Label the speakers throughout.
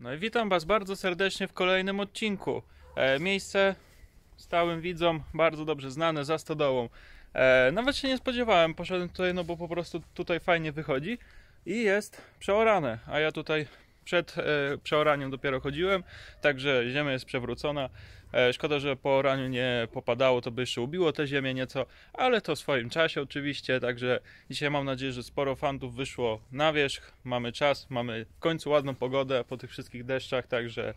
Speaker 1: No i witam Was bardzo serdecznie w kolejnym odcinku. E, miejsce stałym widzom, bardzo dobrze znane, za stodołą. E, nawet się nie spodziewałem, poszedłem tutaj, no bo po prostu tutaj fajnie wychodzi i jest przeorane, a ja tutaj przed e, przeoraniem dopiero chodziłem, także ziemia jest przewrócona. E, szkoda, że po oraniu nie popadało, to by jeszcze ubiło tę ziemię nieco, ale to w swoim czasie oczywiście, także dzisiaj mam nadzieję, że sporo fantów wyszło na wierzch, mamy czas, mamy w końcu ładną pogodę po tych wszystkich deszczach, także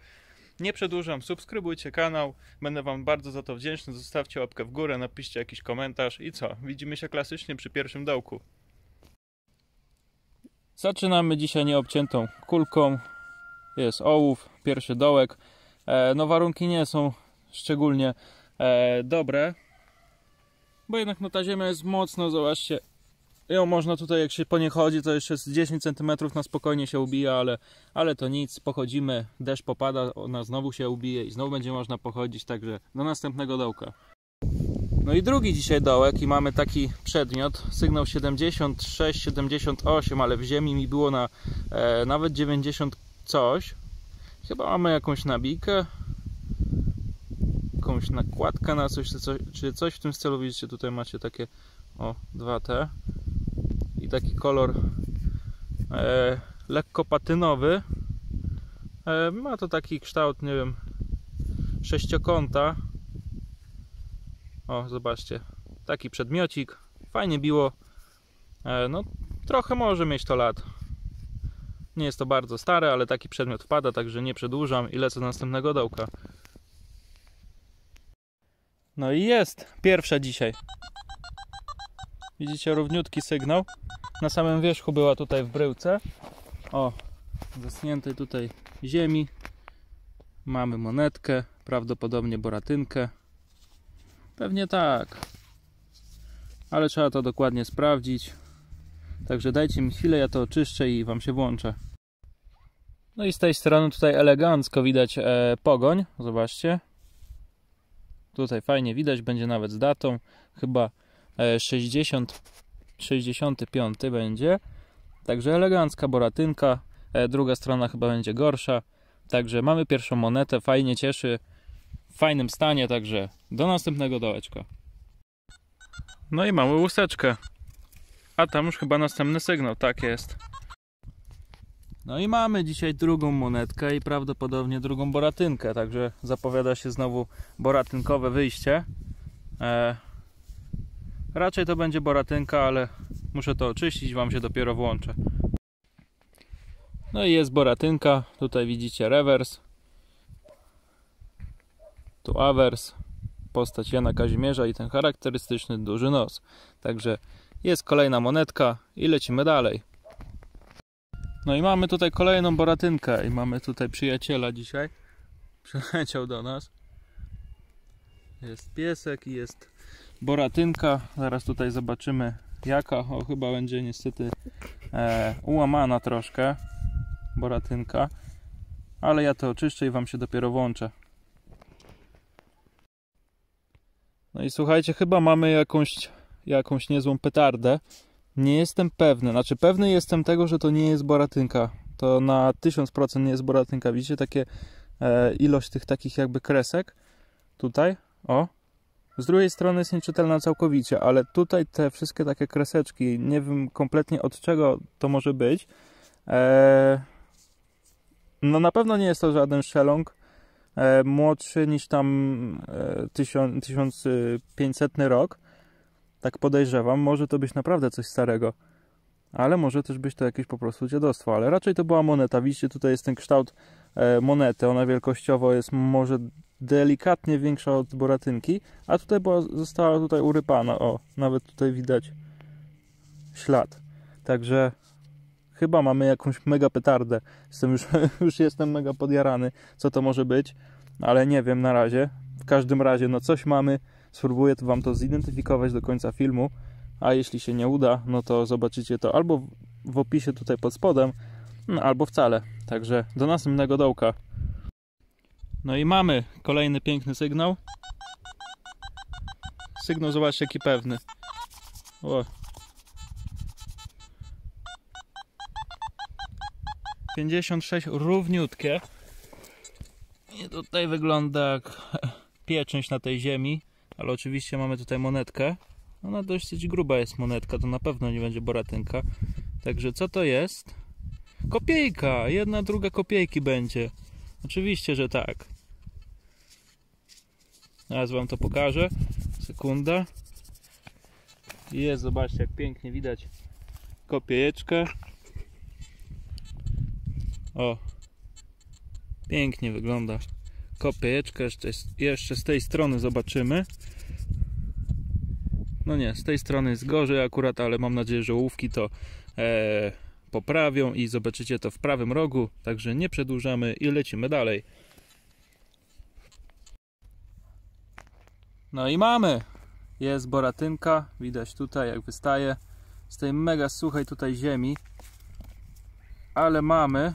Speaker 1: nie przedłużam, subskrybujcie kanał, będę Wam bardzo za to wdzięczny, zostawcie łapkę w górę, napiszcie jakiś komentarz i co, widzimy się klasycznie przy pierwszym dołku. Zaczynamy dzisiaj nieobciętą kulką, jest ołów, pierwszy dołek, e, no warunki nie są szczególnie e, dobre, bo jednak no ta ziemia jest mocno, zobaczcie, ją można tutaj jak się po nie chodzi, to jeszcze z 10 cm na spokojnie się ubija, ale, ale to nic, pochodzimy, deszcz popada, ona znowu się ubije i znowu będzie można pochodzić, także do następnego dołka. No i drugi dzisiaj dołek i mamy taki przedmiot, sygnał 76-78, ale w ziemi mi było na e, nawet 90 coś. Chyba mamy jakąś nabijkę, jakąś nakładkę na coś, czy coś w tym stylu. Widzicie, tutaj macie takie o 2T i taki kolor e, lekko patynowy. E, ma to taki kształt, nie wiem, sześciokąta. O, zobaczcie, taki przedmiocik, fajnie biło. E, no, trochę może mieć to lat. Nie jest to bardzo stare, ale taki przedmiot wpada, także nie przedłużam i lecę do następnego dołka. No i jest pierwsza dzisiaj. Widzicie równiutki sygnał. Na samym wierzchu była tutaj w bryłce. O, zasniętej tutaj ziemi. Mamy monetkę, prawdopodobnie boratynkę. Pewnie tak. Ale trzeba to dokładnie sprawdzić. Także dajcie mi chwilę, ja to oczyszczę i Wam się włączę. No i z tej strony tutaj elegancko widać e, pogoń. Zobaczcie. Tutaj fajnie widać, będzie nawet z datą. Chyba e, 60, 65 będzie. Także elegancka boratynka. E, druga strona chyba będzie gorsza. Także mamy pierwszą monetę, fajnie cieszy. W fajnym stanie, także do następnego dołeczka. No i mamy łuseczkę. A tam już chyba następny sygnał, tak jest. No i mamy dzisiaj drugą monetkę i prawdopodobnie drugą boratynkę, także zapowiada się znowu boratynkowe wyjście. E, raczej to będzie boratynka, ale muszę to oczyścić, Wam się dopiero włączę. No i jest boratynka, tutaj widzicie rewers. Tu awers, postać Jana Kazimierza i ten charakterystyczny duży nos. Także jest kolejna monetka i lecimy dalej. No i mamy tutaj kolejną boratynkę i mamy tutaj przyjaciela dzisiaj. Przyleciał do nas. Jest piesek i jest boratynka. Zaraz tutaj zobaczymy jaka. O, chyba będzie niestety e, ułamana troszkę boratynka. Ale ja to oczyszczę i Wam się dopiero włączę. No i słuchajcie, chyba mamy jakąś, jakąś niezłą petardę. Nie jestem pewny, znaczy pewny jestem tego, że to nie jest boratynka. To na 1000% nie jest boratynka. Widzicie takie e, ilość tych takich jakby kresek tutaj, o. Z drugiej strony jest nieczytelna całkowicie, ale tutaj te wszystkie takie kreseczki, nie wiem kompletnie od czego to może być. E, no na pewno nie jest to żaden szelong młodszy niż tam e, 1500 rok tak podejrzewam, może to być naprawdę coś starego. Ale może też być to jakieś po prostu dziadostwo, ale raczej to była moneta. Widzicie, tutaj jest ten kształt e, monety. Ona wielkościowo jest może delikatnie większa od boratynki, a tutaj była, została tutaj urypana. O, nawet tutaj widać ślad. Także chyba mamy jakąś mega petardę. Jestem już, już jestem mega podjarany, co to może być, ale nie wiem na razie. W każdym razie, no coś mamy. Spróbuję Wam to zidentyfikować do końca filmu, a jeśli się nie uda, no to zobaczycie to albo w opisie tutaj pod spodem, no, albo wcale. Także do następnego dołka. No i mamy kolejny piękny sygnał. Sygnał, zobaczcie, jaki pewny. O. 56 równiutkie. I tutaj wygląda jak pieczęć na tej ziemi, ale oczywiście mamy tutaj monetkę. Ona dosyć gruba jest monetka, to na pewno nie będzie boratynka. Także co to jest? Kopiejka! Jedna, druga kopiejki będzie. Oczywiście, że tak. Teraz wam to pokażę. Sekunda. Jest, zobaczcie jak pięknie widać kopiejeczkę. O, pięknie wygląda kopiejeczka. Jeszcze, jeszcze z tej strony zobaczymy. No nie, z tej strony jest gorzej akurat, ale mam nadzieję, że ołówki to e, poprawią i zobaczycie to w prawym rogu. Także nie przedłużamy i lecimy dalej. No i mamy. Jest boratynka, widać tutaj jak wystaje z tej mega suchej tutaj ziemi. Ale mamy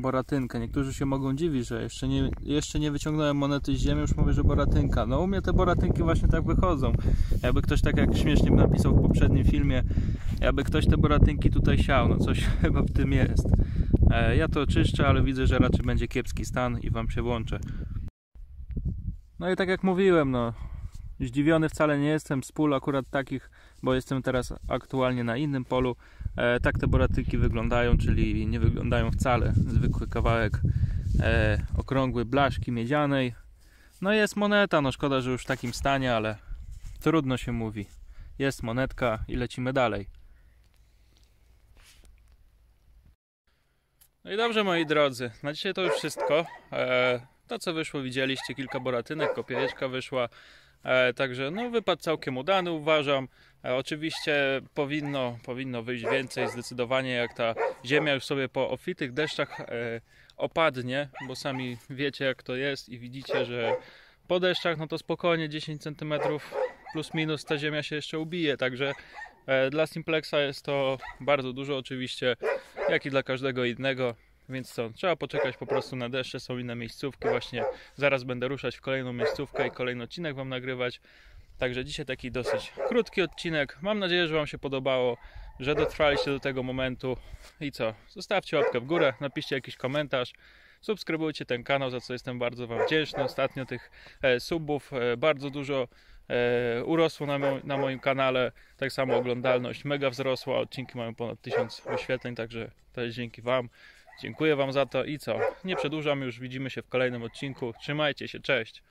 Speaker 1: boratynkę. Niektórzy się mogą dziwić, że jeszcze nie, jeszcze nie wyciągnąłem monety z ziemi, już mówię, że boratynka. No u mnie te boratynki właśnie tak wychodzą. Jakby ktoś tak jak śmiesznie napisał w poprzednim filmie, jakby ktoś te boratynki tutaj siał, no coś chyba w tym jest. E, ja to czyszczę, ale widzę, że raczej będzie kiepski stan i Wam się włączę. No i tak jak mówiłem, no zdziwiony wcale nie jestem z pól akurat takich, bo jestem teraz aktualnie na innym polu. E, tak te boratynki wyglądają, czyli nie wyglądają wcale. Zwykły kawałek e, okrągły blaszki miedzianej. No jest moneta, no szkoda, że już w takim stanie, ale trudno się mówi. Jest monetka i lecimy dalej. No i dobrze moi drodzy, na dzisiaj to już wszystko. E, to co wyszło widzieliście, kilka boratynek, kopiejeczka wyszła. E, także no, wypad całkiem udany uważam. E, oczywiście powinno, powinno wyjść więcej zdecydowanie jak ta ziemia już sobie po obfitych deszczach e, opadnie, bo sami wiecie jak to jest i widzicie, że po deszczach no to spokojnie 10 cm plus minus ta ziemia się jeszcze ubije, także dla Simplexa jest to bardzo dużo oczywiście, jak i dla każdego innego. Więc co, trzeba poczekać po prostu na deszcze, są inne miejscówki. Właśnie zaraz będę ruszać w kolejną miejscówkę i kolejny odcinek Wam nagrywać. Także dzisiaj taki dosyć krótki odcinek. Mam nadzieję, że Wam się podobało, że dotrwaliście do tego momentu. I co, zostawcie łapkę w górę, napiszcie jakiś komentarz. Subskrybujcie ten kanał, za co jestem bardzo Wam wdzięczny. Ostatnio tych e, subów e, bardzo dużo e, urosło na, mo na moim kanale. Tak samo oglądalność mega wzrosła. Odcinki mają ponad 1000 wyświetleń, także to jest dzięki Wam. Dziękuję Wam za to i co? Nie przedłużam już, widzimy się w kolejnym odcinku. Trzymajcie się, cześć!